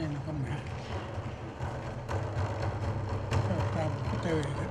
เย็นเข้ามาก็ตามเตย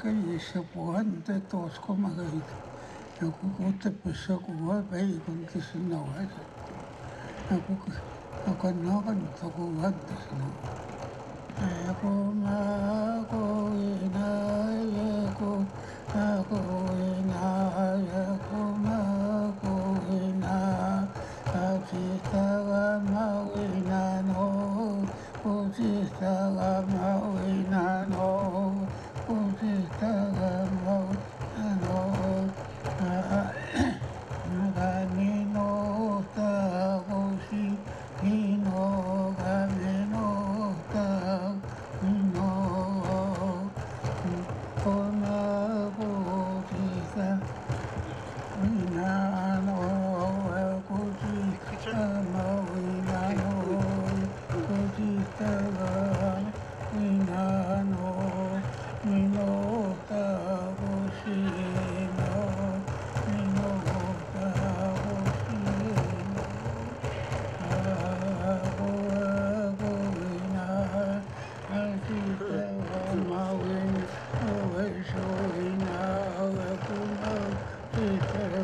kaibigan te tosko magaita. Naku ko te pisa kuha pei kun te sinawa. Naku naku nakan toko wan te sinawa. Naku naku ina yaku naku ina yaku naku ina apita ga ma ina no apita ga ma Holy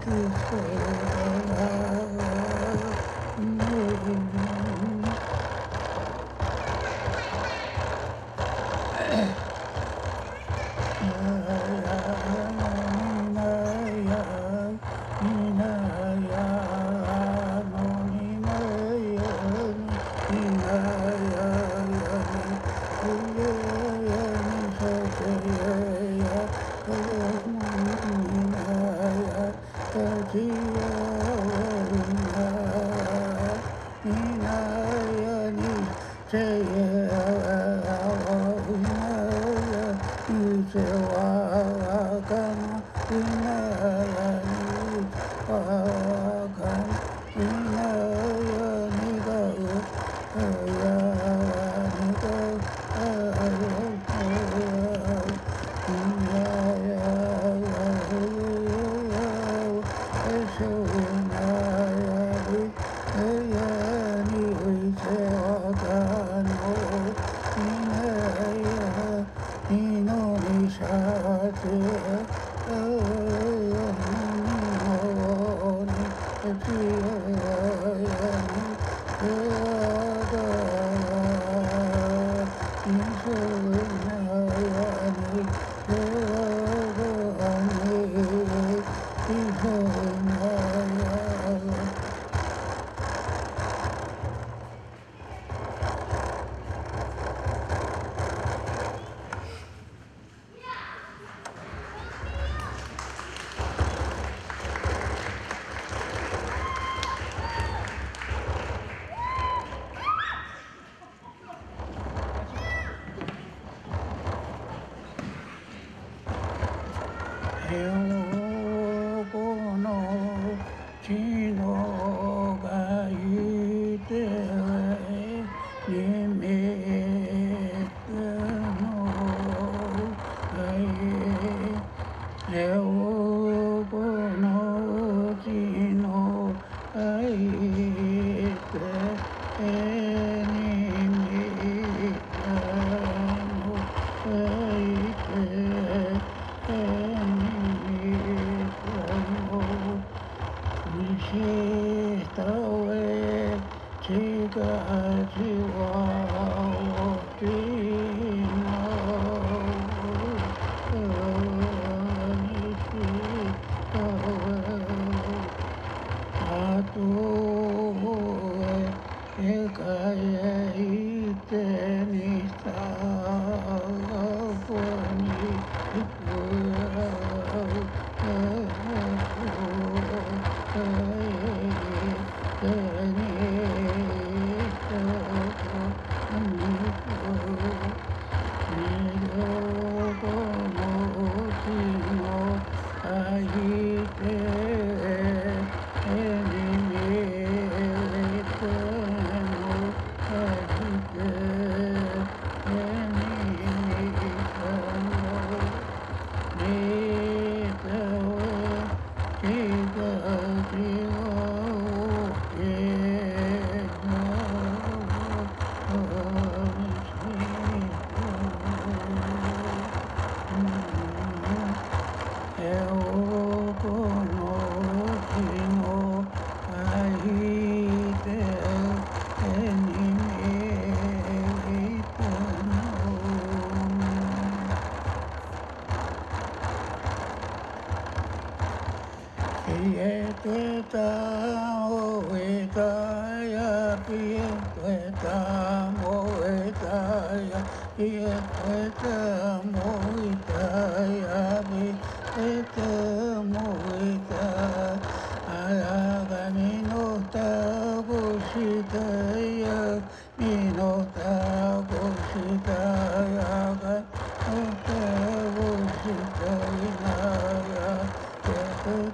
to play. 嗯。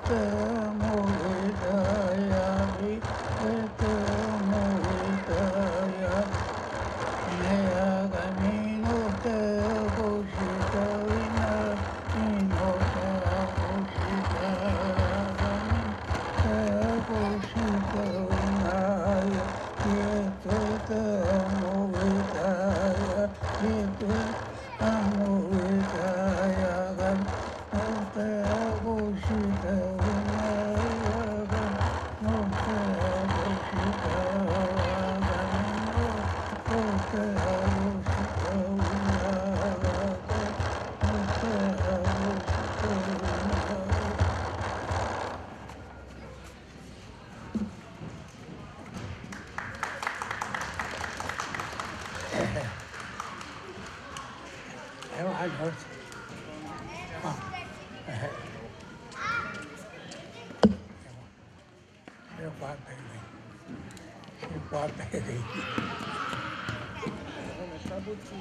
等。Erdoğan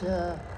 是。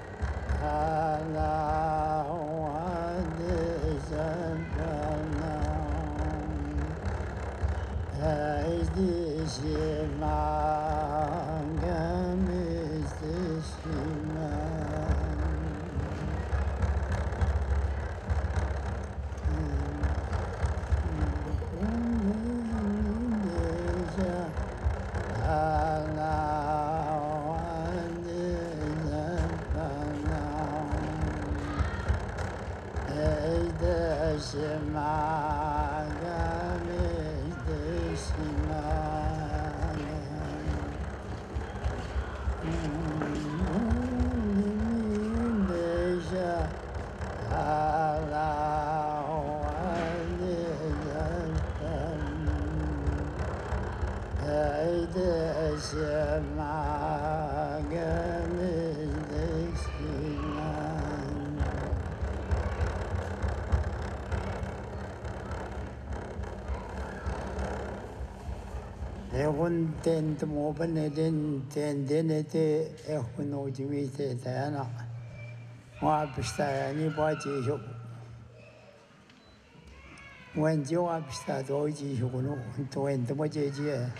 Pregunten må beneden den denne til er hun og de vite til henne. Hva bestager ni bare til jo. Wen jo er bestager og de jo nå, to en det må jeg gjøre.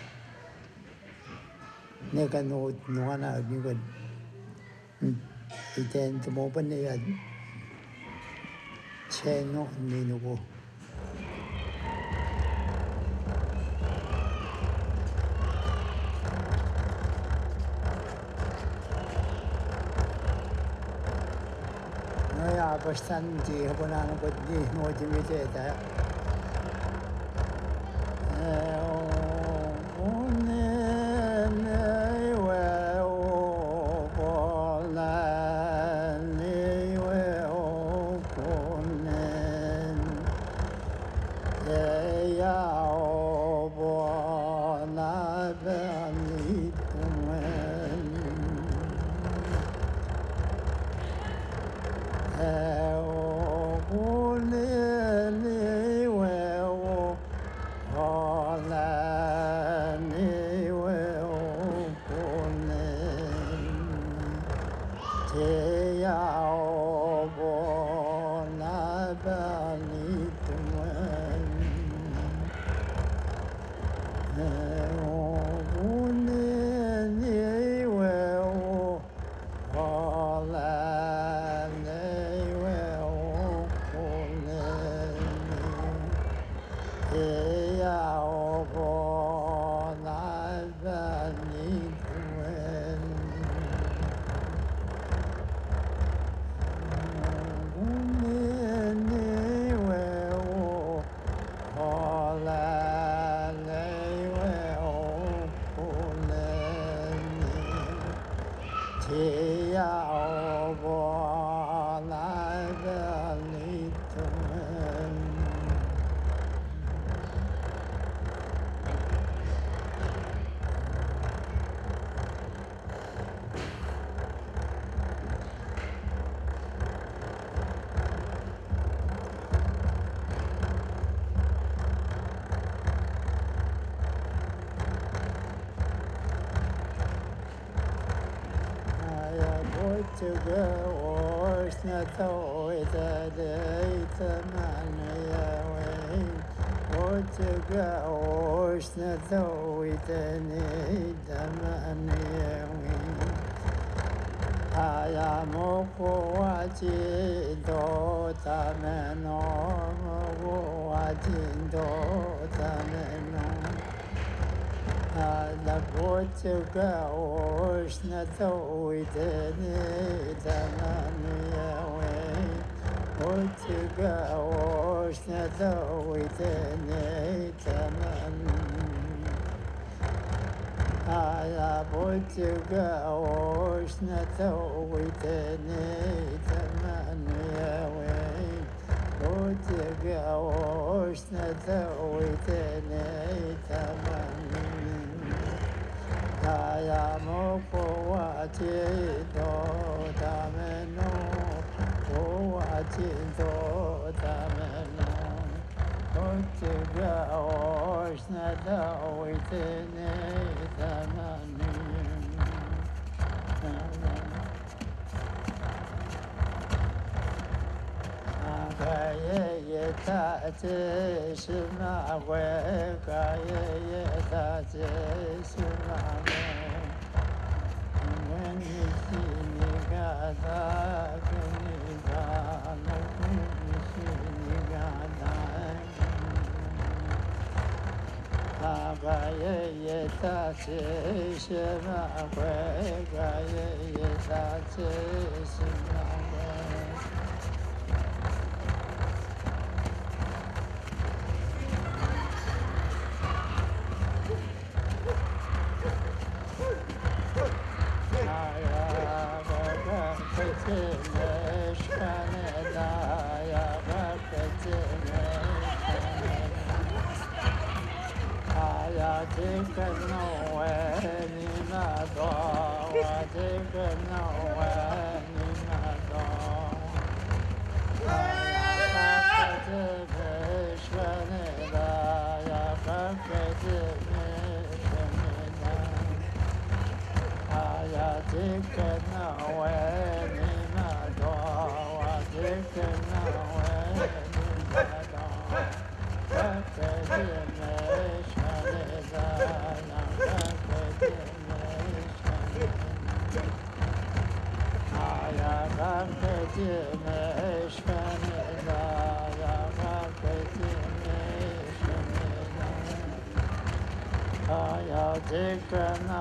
Nega no no ana ni gon. Iten to mo beneden. Che no ni no go. Ágoston, Gyilhonan, vagy Gyihmógyi műtéte. وحسنة وتليت معنيوين وتبع وحسنة وتليت معنيوين أعلم قوتي دوت من قوتي دوت من 啊，那我。تبقى وش نتوي تاني تمانية وين وتبقى وش نتوي تاني تمانية على بوتبقى وش نتوي تاني تمانية وين وتبقى وش نتوي تاني تمانية กายโมโกวาจิโตตาเมโนโกวาจิโตตาเมโนโอจิกะโอชนะดาวิเตเนตามานิ噶耶耶扎西什么会？噶耶耶扎西是那会？我是尼加达，我是达拉，我是尼加南。噶耶耶扎西什么会？噶耶耶扎西什么会？Декана.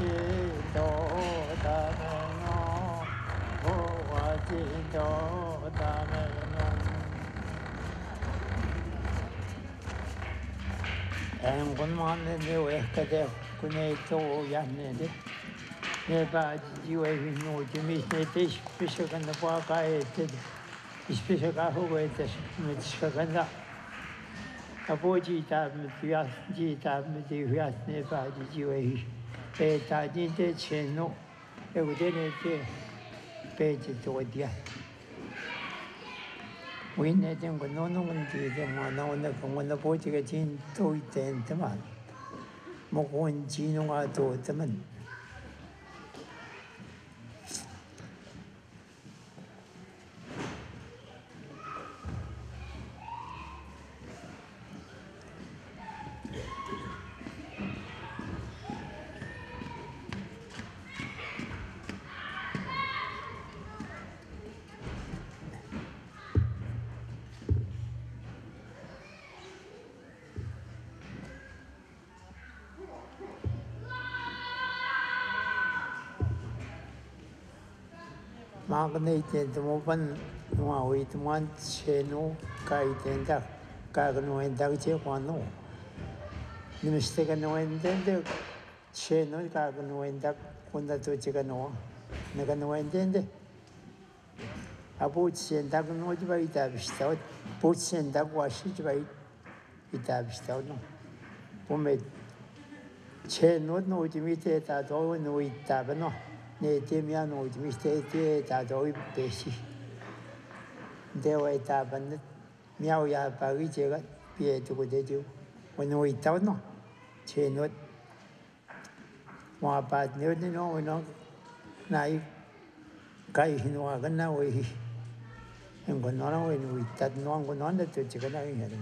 จิตตะเมโนโหวะจิตตะเมโนเอ็งคนมันเดียวเอ็กเดียวคุณเอโตยันเนี่ย Nebadiwe vino jimisne tish pishakanda paka eted. Ispishaka hugo etes mitshakanda. Aboji tab mit vyas ji tab mit vyas die vino. 白搭你的钱咯！哎，我这人这白去多点。应该讲，我弄弄问题的嘛，那我那我那把这个钱一点的嘛，没问金融啊，做怎么？मागने नुआ हुई तुमान छे नो काई तेंदा काग नो एंदा छे क्वानो नमस्ते का नो एंदे छे नो काग नो एंदा कुंदा तो छे का नो ने का नो एंदे абуц сендак нодва итабистау буц сендак вашичва итабистау но буме че нод нодимите та до но итабно 你这苗农民，这这咋都一辈子？你在外打工呢，苗芽把子这个别的不得就不能外打工，只能往家那边呢，不能来改行的话，那会去，像云南那会，外打工，云南的就一个那样子。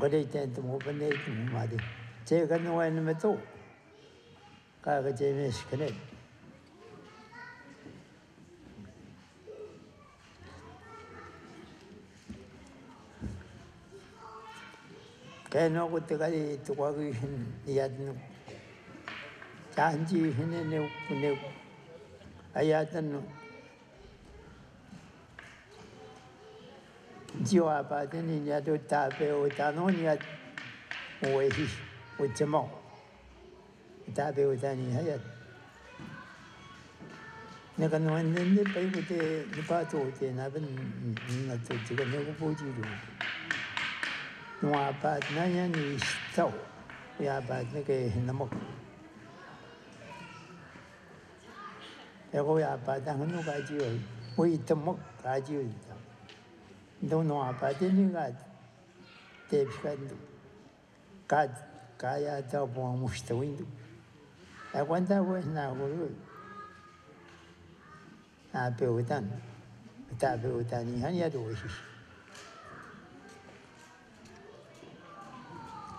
我这现在大部分都是外地。 제가 누가 있는 것도 가가 제메 시키네 개노고 때가 이 두가기 야든 잔지 hinne ne ne ayatan jiwa pa teni ya do ta pe o ta no ni ya o e hi 我这么，大伯我当你还，那个弄点点背骨的，猪把骨的，那本那个这个排骨鸡肉，弄啊把那年你走，要把那个那么，再个也把那个那个鸡肉，我一顿肉，鸡肉一张，都弄啊把这个这个，盖。卡呀，他不往么子走？印度？他管他管哪国的？那北欧的呢？他北欧的呢？他尼亚洲的？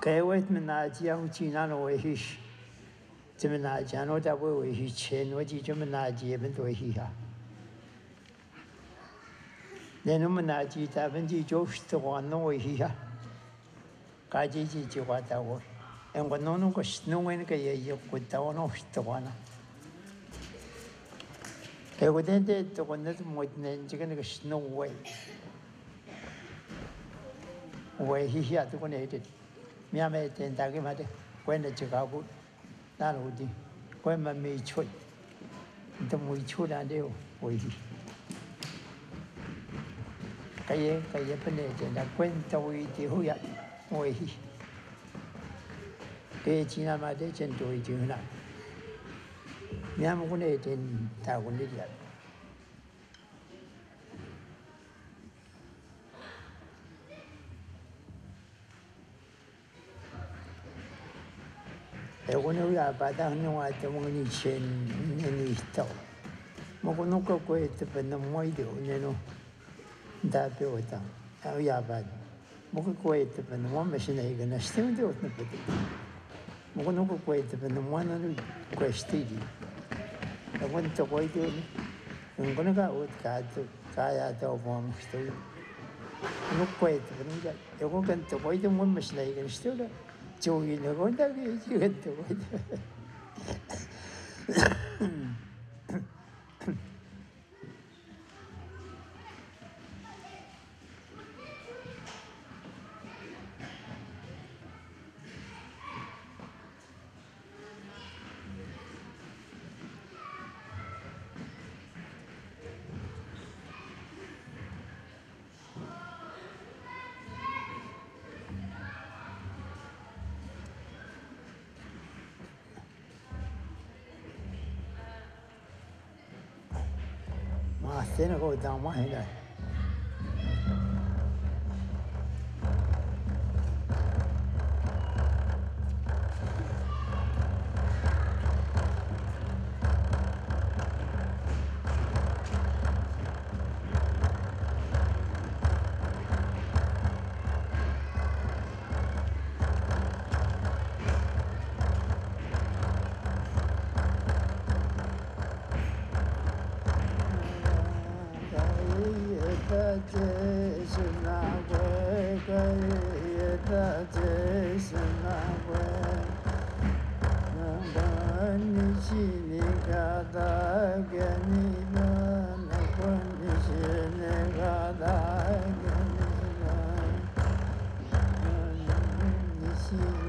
卡，我这门哪几样东西？南欧的？专门哪几样？我在北欧的前，我就专门哪几月份多一些哈？那你们哪几大部分就只管南欧的呀？搞这些计划在我。enguanonu koxnouan que yayekuitaono xitoana Evidente, toconet moitnenchigan koxnouan. Uwe hihia toconetit. Miame tentaki mate, cuenta Chicago, nanudi, cuenta mi chut. Então, muito chut andeu, oihi. Kaye, kaye penete, na cuenta oiti huya, oihi. 그게 지나마대 전도의 전하. 남군의 전다군 일이야. 에고는 우리 아빠다 한영화 때문에 전년이 있다. 먹고 놓고 그에 때문에 뭐이도 내노 다 배웠다. 우리 아빠 먹고 그에 때문에 뭐 메시나 이거나 시대면 되었나 보다. monoko mwana kwestigi awan tokoite ngone ka ut ka tu ka ya to bom stoi no kwete nunca eu com tanto koite mon mas nei que estou lá jogi no gonda que eu tanto koite hồi tao mất hết Krishna Hare Krishna Krishna Hare Nambani Shini Kada Gani Nambani Shini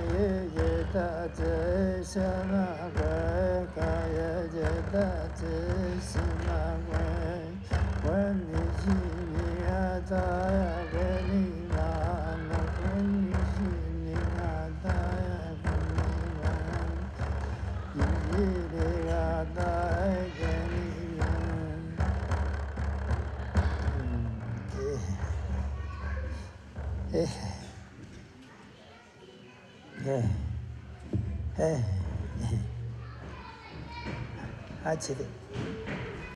他只是那个，他也只是那个，问你心里咋样？哎，还记得。